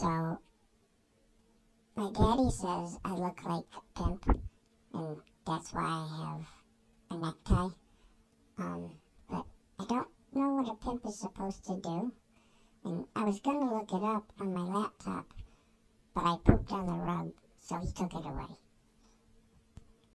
So my daddy says I look like a pimp, and that's why I have a necktie. Um, but I don't know what a pimp is supposed to do. And I was going to look it up on my laptop, but I pooped on the rug, so he took it away.